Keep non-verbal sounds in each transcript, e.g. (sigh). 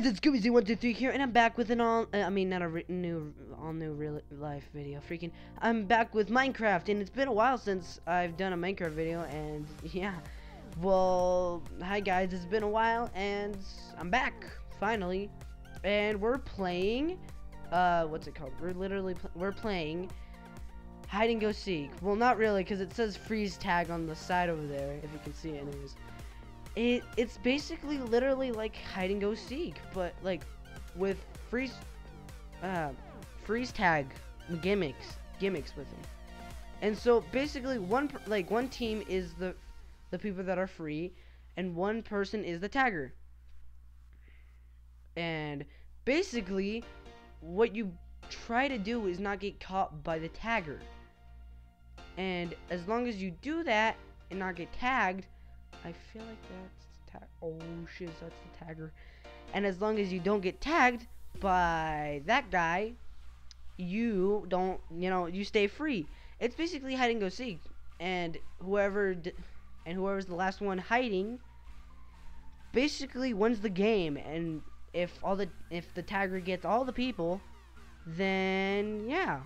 guys, it's Scooby-Z123 here, and I'm back with an all, uh, I mean, not a new, all new real life video, freaking, I'm back with Minecraft, and it's been a while since I've done a Minecraft video, and (laughs) yeah, well, hi guys, it's been a while, and I'm back, finally, and we're playing, uh, what's it called, we're literally, pl we're playing hide and go seek, well, not really, because it says freeze tag on the side over there, if you can see it anyways, it it's basically literally like hide and go seek, but like with freeze uh freeze tag gimmicks gimmicks with them. And so basically one like one team is the the people that are free and one person is the tagger. And basically what you try to do is not get caught by the tagger. And as long as you do that and not get tagged, I feel like that's tag. Oh shit, that's the tagger. And as long as you don't get tagged by that guy, you don't, you know, you stay free. It's basically hide and go seek, and whoever, and whoever's the last one hiding, basically wins the game. And if all the, if the tagger gets all the people, then yeah,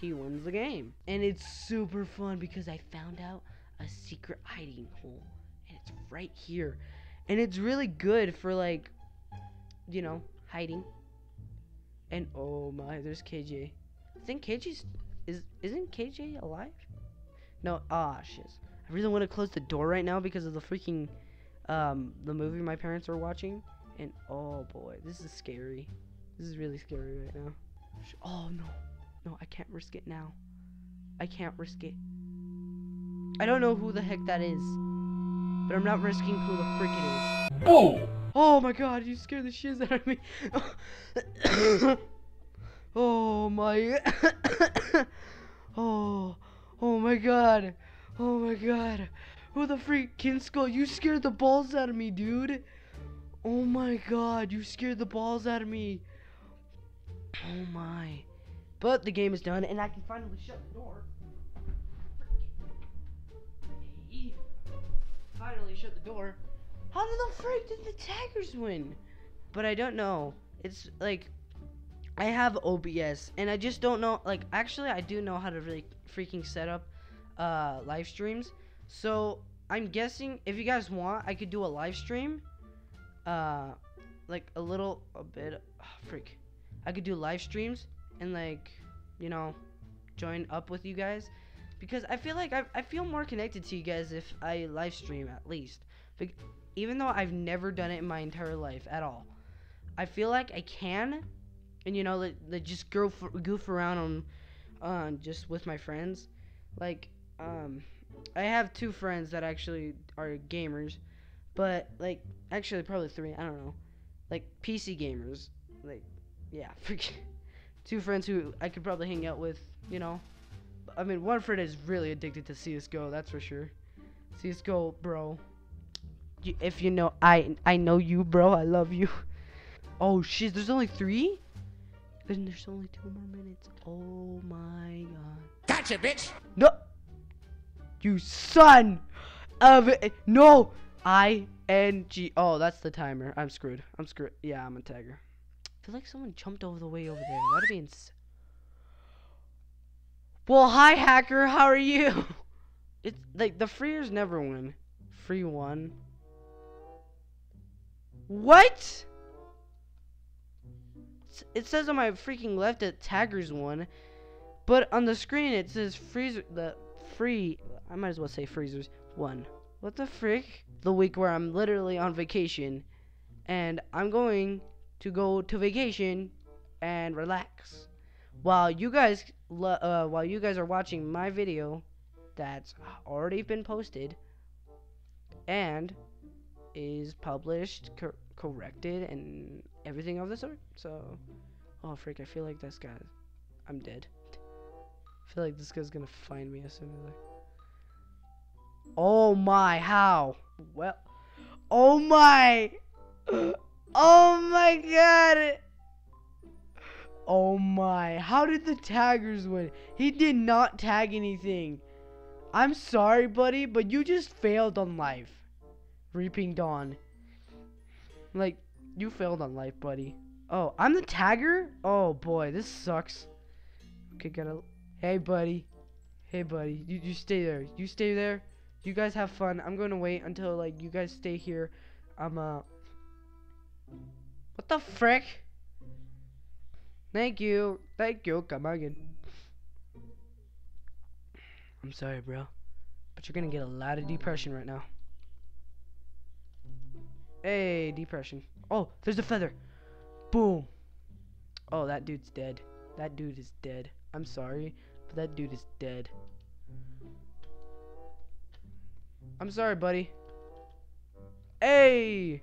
he wins the game. And it's super fun because I found out a secret hiding hole right here. And it's really good for like, you know, hiding. And oh my, there's KJ. I think KJ's is isn't KJ alive? No, ah shit. I really want to close the door right now because of the freaking um the movie my parents are watching. And oh boy, this is scary. This is really scary right now. Oh no. No, I can't risk it now. I can't risk it. I don't know who the heck that is. But I'm not risking who the frick it is. Oh! Oh my god, you scared the shit out of me. (coughs) oh my. (coughs) oh. Oh my god. Oh my god. Who the freak, skull? You scared the balls out of me, dude. Oh my god, you scared the balls out of me. Oh my. But the game is done, and I can finally shut the door. Finally shut the door. How the frick did the Tigers win? But I don't know. It's like I have OBS and I just don't know like actually I do know how to really freaking set up uh live streams. So I'm guessing if you guys want I could do a live stream uh like a little a bit oh, freak. I could do live streams and like you know join up with you guys because I feel like I, I feel more connected to you guys if I live stream at least. Even though I've never done it in my entire life at all, I feel like I can, and you know, like, like just goof goof around on, uh, just with my friends. Like, um, I have two friends that actually are gamers, but like actually probably three. I don't know, like PC gamers. Like, yeah, (laughs) two friends who I could probably hang out with. You know. I mean, one friend is really addicted to CS:GO. That's for sure. CS:GO, bro. If you know, I I know you, bro. I love you. (laughs) Oh shit! There's only three. And there's only two more minutes. Oh my god. Gotcha, bitch. No. You son of no. I N G. Oh, that's the timer. I'm screwed. I'm screwed. Yeah, I'm a tagger. I feel like someone jumped over the way over there. That'd be insane. Well, hi, hacker. How are you? (laughs) It's like the freers never win. Free one. What? It says on my freaking left that taggers won, but on the screen it says freezer the free. I might as well say freezers won. What the frick? The week where I'm literally on vacation, and I'm going to go to vacation and relax while you guys uh, while you guys are watching my video that's already been posted and is published, cor corrected, and everything of the sort. So, oh freak, I feel like this guy, I'm dead. I feel like this guy's gonna find me as soon as I. Oh my, how? Well, oh my, (gasps) oh my god. Oh my. How did the taggers win? He did not tag anything. I'm sorry, buddy, but you just failed on life. Reaping Dawn. Like, You failed on life, buddy. Oh, I'm the tagger? Oh boy, this sucks. Okay, gotta. Hey, buddy. Hey, buddy. You you stay there. You stay there. You guys have fun. I'm gonna wait until like you guys stay here. I'm uh. What the frick? Thank you. Thank you. Come again. I'm sorry, bro. But you're gonna get a lot of depression right now. Hey, depression. Oh, there's a feather. Boom. Oh, that dude's dead. That dude is dead. I'm sorry, but that dude is dead. I'm sorry, buddy. Hey.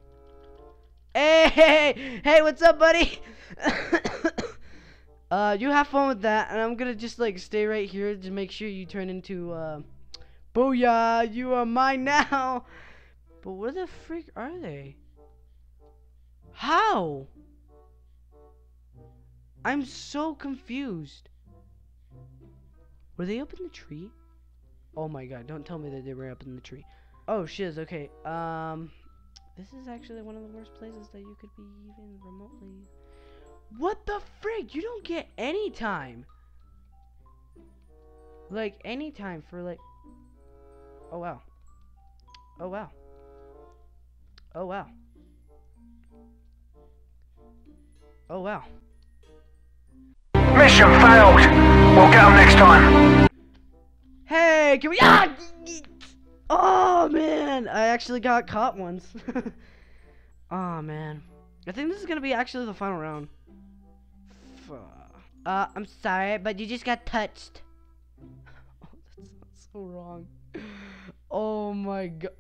Hey! Hey! Hey, what's up, buddy? (laughs) uh, you have fun with that, and I'm gonna just, like, stay right here to make sure you turn into, uh... Booyah! You are mine now! (laughs) But where the freak are they? How? I'm so confused. Were they up in the tree? Oh my god, don't tell me that they were up in the tree. Oh, shiz, okay. Um, this is actually one of the worst places that you could be even remotely... What the frick? You don't get any time. Like, any time for, like... Oh, wow. Oh, wow. Oh, wow. Oh, wow. Mission failed. We'll get them next time. Hey, can we? Ah! Oh man, I actually got caught once. (laughs) oh man, I think this is gonna be actually the final round. Uh, I'm sorry, but you just got touched. oh, that sounds so wrong. Oh my god.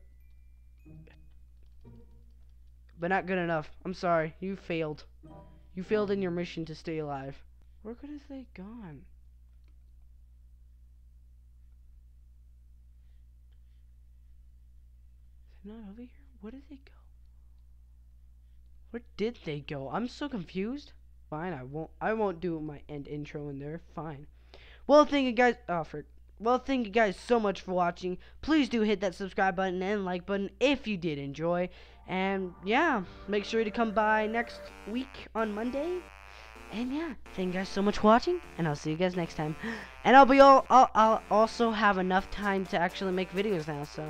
But not good enough. I'm sorry, you failed. You failed in your mission to stay alive. Where could have they gone? They're not over here? Where did they go? Where did they go? I'm so confused. Fine, I won't I won't do my end intro in there. Fine. Well thank you guys oh for well thank you guys so much for watching. Please do hit that subscribe button and like button if you did enjoy. And yeah, make sure to come by next week on Monday. And yeah, thank you guys so much for watching, and I'll see you guys next time. (gasps) And I'll be all, I'll, I'll also have enough time to actually make videos now, so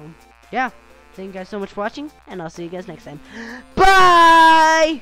yeah. Thank you guys so much for watching, and I'll see you guys next time. (gasps) Bye!